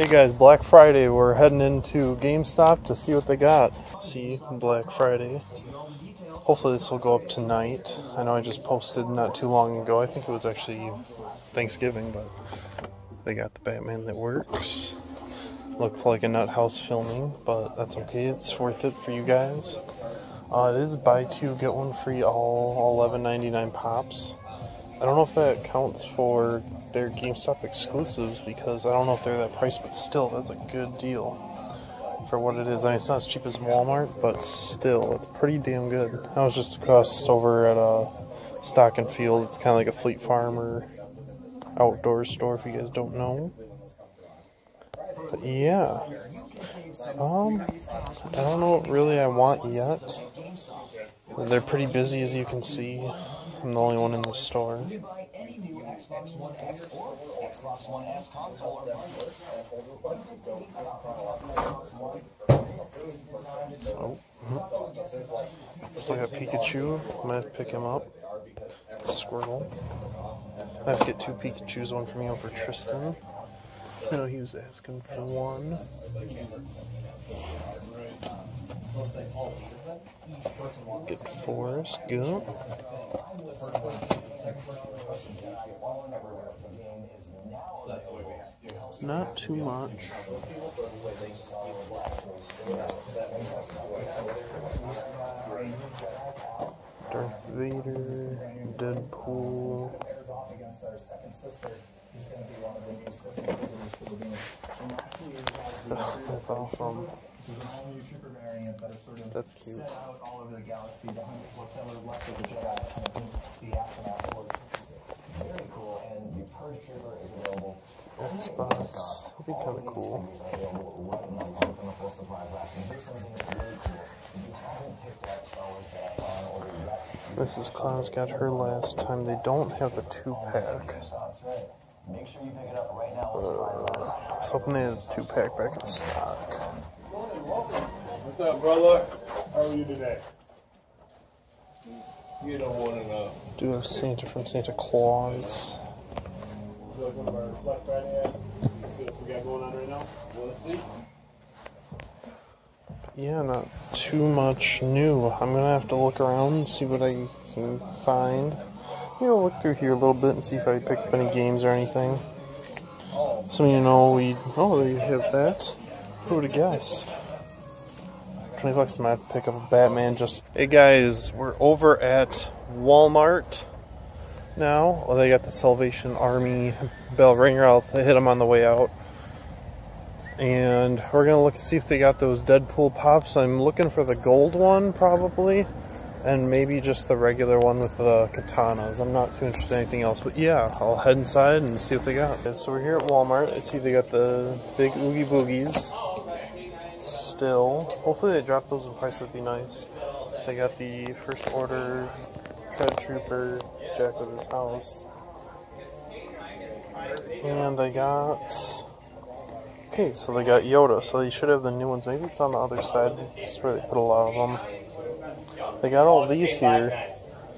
Hey guys, Black Friday. We're heading into GameStop to see what they got. See, Black Friday. Hopefully this will go up tonight. I know I just posted not too long ago. I think it was actually Thanksgiving, but they got the Batman that works. Looked like a nut house filming, but that's okay. It's worth it for you guys. Uh, it is buy two get one free all 11.99 pops. I don't know if that counts for their GameStop exclusives because I don't know if they're that price, but still, that's a good deal for what it is. I mean, it's not as cheap as Walmart, but still, it's pretty damn good. I was just across over at a Stock and Field. It's kind of like a Fleet Farm or outdoor store, if you guys don't know. But yeah, um, I don't know what really I want yet. They're pretty busy, as you can see. I'm the only one in the store. Oh. Still got Pikachu. I'm pick him up. Squirtle. I have to get two Pikachus, one for me, one for Tristan. I know he was asking for one. Get Forrest Gump. Not too much. Darth Vader, Deadpool. That's awesome. That's cute. all over the galaxy to hunt what's ever left of the Jedi kind of the aftermath of Order 66. Very cool, and the Purge trooper is available. Xbox. That'd be kind of cool. Mrs. Claus got her last time. They don't have the two pack. Make sure you pick it up right now. I was hoping they had a two pack back in stock. What's up, brother? How are you today? You don't want to know. Do a Santa from Santa Claus. You like one of our Black Friday ads? See what we got going on right now? Want to see? Yeah, not too much new. I'm gonna have to look around and see what I can find. You know, look through here a little bit and see if I pick up any games or anything. Some of you know we. Oh, they have that. Who would have guessed? 20 bucks, to pick up a Batman just. Hey guys, we're over at Walmart now. Well, they got the Salvation Army bell ringer. I'll hit them on the way out. And we're gonna look see if they got those Deadpool pops. I'm looking for the gold one probably, and maybe just the regular one with the katanas. I'm not too interested in anything else, but yeah, I'll head inside and see what they got. So we're here at Walmart. I see they got the big Oogie Boogies. Still, hopefully they drop those in price. That'd be nice. They got the first order Tread Trooper Jack with his house, and they got. Okay, so they got Yoda, so they should have the new ones. Maybe it's on the other side. This is where they put a lot of them. They got all these here.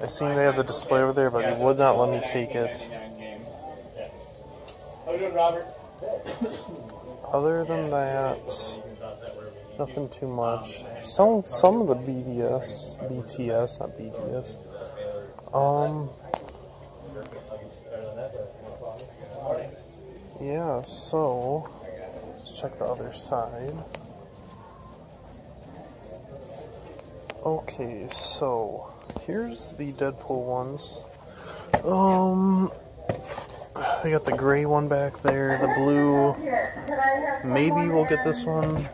I seen they had the display over there, but he would not let me take it. How you doing, Robert? Other than that, nothing too much. Some some of the BDS, BTS, not BDS. Um. Yeah, so let's check the other side. Okay, so here's the Deadpool ones. Um, they got the gray one back there, the blue. Maybe we'll get this one.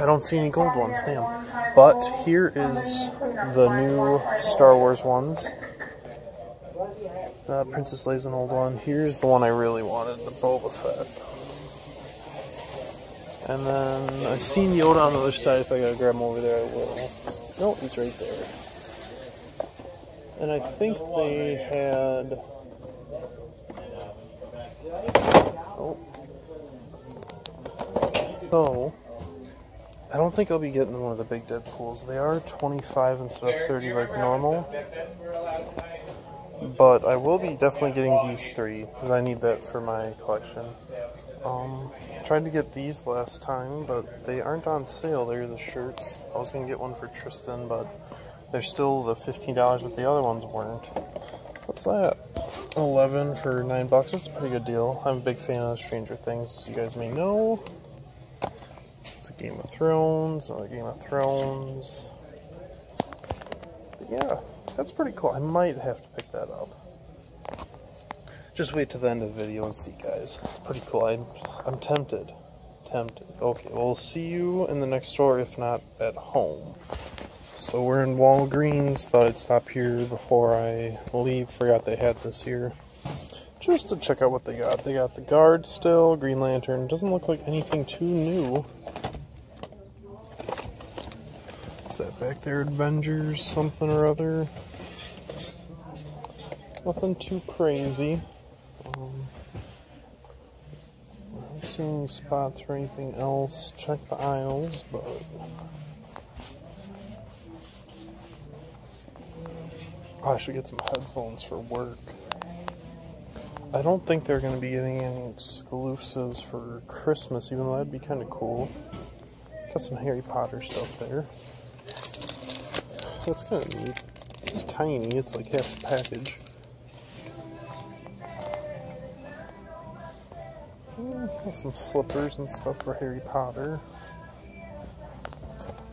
I don't see any gold ones, damn. But here is the new Star Wars ones. Uh, Princess Leia's an old one. Here's the one I really wanted, the Boba Fett. And then I've seen Yoda on the other side. If I gotta grab him over there, I will. No, he's right there. And I think they had. Oh. So, I don't think I'll be getting one of the big Deadpools. They are 25 instead of 30 like normal. But I will be definitely getting these three because I need that for my collection. Um, tried to get these last time, but they aren't on sale. They're the shirts. I was gonna get one for Tristan, but they're still the fifteen dollars, but the other ones weren't. What's that? Eleven for nine bucks. That's a pretty good deal. I'm a big fan of Stranger Things, you guys may know. It's a Game of Thrones, another Game of Thrones. But yeah, that's pretty cool. I might have to pick that up. Just wait to the end of the video and see, guys. It's pretty cool. I'm, I'm tempted. Tempted. Okay, we'll see you in the next store, if not at home. So we're in Walgreens. Thought I'd stop here before I leave. Forgot they had this here. Just to check out what they got. They got the guard still, Green Lantern. Doesn't look like anything too new. Is that back there, Avengers something or other? Nothing too crazy. Um, I don't see any spots or anything else. Check the aisles, but I should get some headphones for work. I don't think they're going to be getting any exclusives for Christmas, even though that'd be kind of cool. Got some Harry Potter stuff there. That's kind of neat. It's tiny, it's like half the package. Mm, got some slippers and stuff for Harry Potter.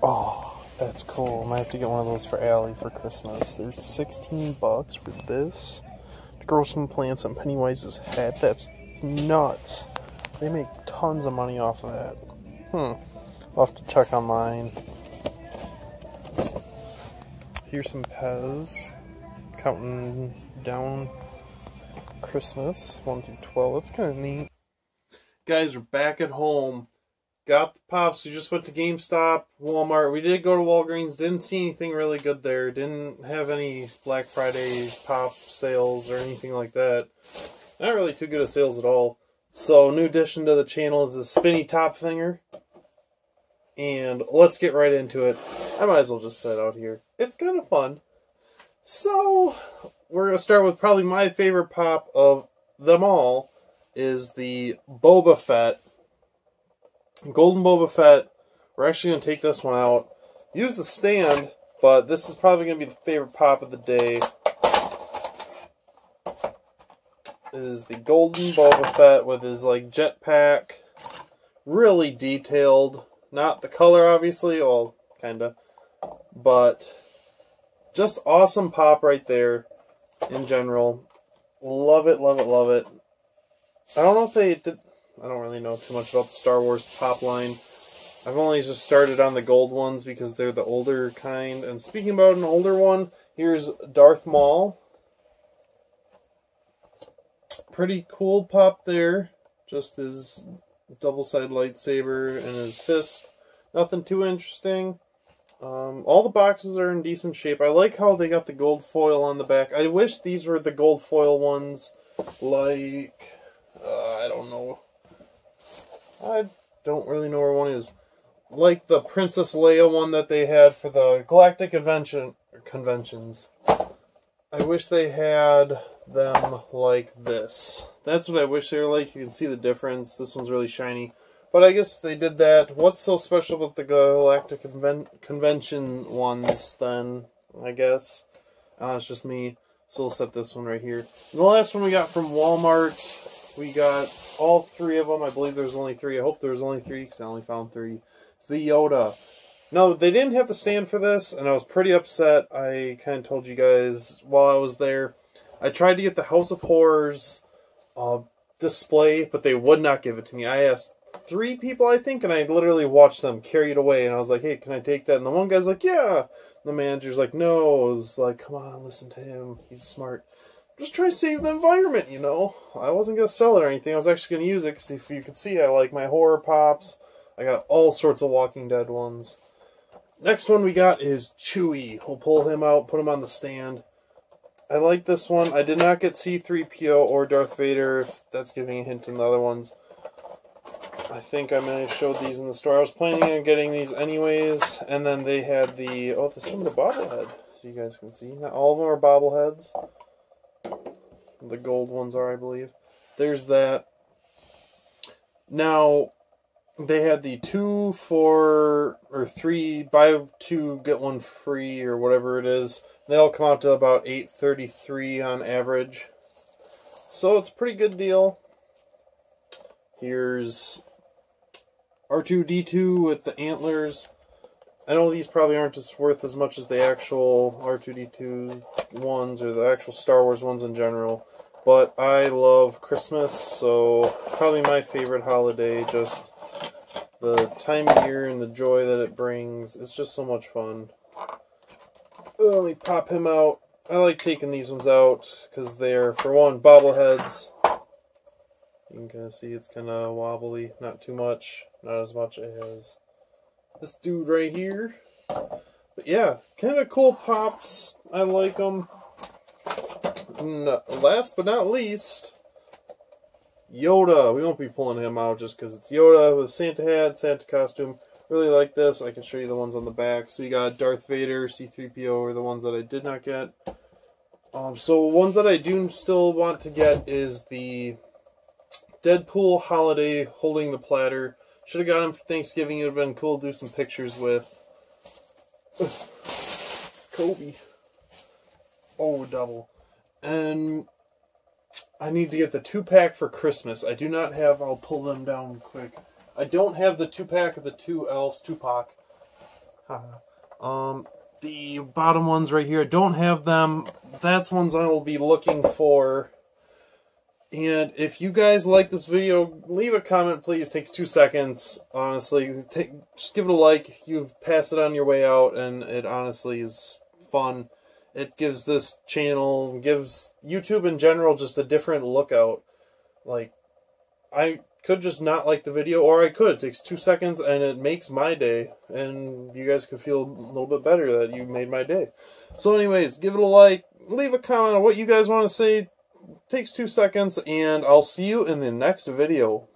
Oh, that's cool. I might have to get one of those for Allie for Christmas. There's 16 bucks for this. To grow some plants on Pennywise's hat. That's nuts. They make tons of money off of that. Hmm. I'll have to check online. Here's some Pez. Counting down Christmas. 1 through 12. That's kind of neat. Guys, we're back at home got the pops. We just went to GameStop, Walmart. We did go to Walgreens. Didn't see anything really good there. Didn't have any Black Friday pop sales or anything like that. Not really too good at sales at all. So, new addition to the channel is the spinny top thinger. And let's get right into it. I might as well just set out here. It's kind of fun. So, we're going to start with probably my favorite pop of them all is the Boba Fett Golden Boba Fett. We're actually going to take this one out. Use the stand, but this is probably going to be the favorite pop of the day. Is the Golden Boba Fett with his like jetpack. Really detailed. Not the color, obviously. Well, kind of. But just awesome pop right there in general. Love it, love it, love it. I don't know if they did. I don't really know too much about the Star Wars pop line. I've only just started on the gold ones because they're the older kind. And speaking about an older one, here's Darth Maul. Pretty cool pop there. Just his double-sided lightsaber and his fist. Nothing too interesting. Um, all the boxes are in decent shape. I like how they got the gold foil on the back. I wish these were the gold foil ones, like, uh, I don't know, I don't really know where one is. Like the Princess Leia one that they had for the Galactic Convention conventions. I wish they had them like this. That's what I wish they were like. You can see the difference. This one's really shiny. But I guess if they did that, what's so special about the Galactic Conven Convention ones then, I guess? Uh, it's just me. So we'll set this one right here. And the last one we got from Walmart, we got all three of them. I believe there's only three. I hope there's only three because I only found three. It's the Yoda. No, they didn't have to stand for this, and I was pretty upset. I kind of told you guys while I was there. I tried to get the House of Horrors uh, display, but they would not give it to me. I asked three people, I think, and I literally watched them carry it away. And I was like, "Hey, can I take that?" And the one guy's like, "Yeah." The manager's like, "No." I was like, "Come on, listen to him. He's smart." Just trying to save the environment, you know. I wasn't going to sell it or anything. I was actually going to use it because if you can see, I like my horror pops. I got all sorts of Walking Dead ones. Next one we got is Chewie. We'll pull him out, put him on the stand. I like this one. I did not get C3PO or Darth Vader, if that's giving a hint in the other ones. I think I may have showed these in the store. I was planning on getting these anyways, and then they had the... Oh, this one, the bobblehead, as you guys can see. Not all of them are bobbleheads. The gold ones are, I believe. There's that. Now, they had the two for or three buy two get one free or whatever it is. They all come out to about eight thirty three on average. So it's a pretty good deal. Here's R2D2 with the antlers. I know these probably aren't as worth as much as the actual R2D2 ones or the actual Star Wars ones in general, but I love Christmas, so probably my favorite holiday. Just the time of year and the joy that it brings. It's just so much fun. Let me pop him out. I like taking these ones out because they're, for one, bobbleheads. You can kind of see it's kind of wobbly. Not too much. Not as much as this dude right here. But yeah, kind of cool pops. I like them. Last but not least, Yoda. We won't be pulling him out just because it's Yoda with Santa hat, Santa costume. Really like this. I can show you the ones on the back. So you got Darth Vader, C-3PO are the ones that I did not get. Um, so ones that I do still want to get is the Deadpool holiday holding the platter. Should have got him for Thanksgiving. It would have been cool to do some pictures with. Kobe. Oh, double. And I need to get the two pack for Christmas. I do not have. I'll pull them down quick. I don't have the two pack of the two elves, Tupac. um, the bottom ones right here. I don't have them. That's ones I will be looking for. And if you guys like this video, leave a comment, please. It takes two seconds, honestly. Take, just give it a like. You pass it on your way out, and it honestly is fun. It gives this channel, gives YouTube in general just a different lookout. Like, I could just not like the video, or I could. It takes two seconds and it makes my day, and you guys could feel a little bit better that you made my day. So, anyways, give it a like, leave a comment on what you guys want to say. It takes two seconds, and I'll see you in the next video.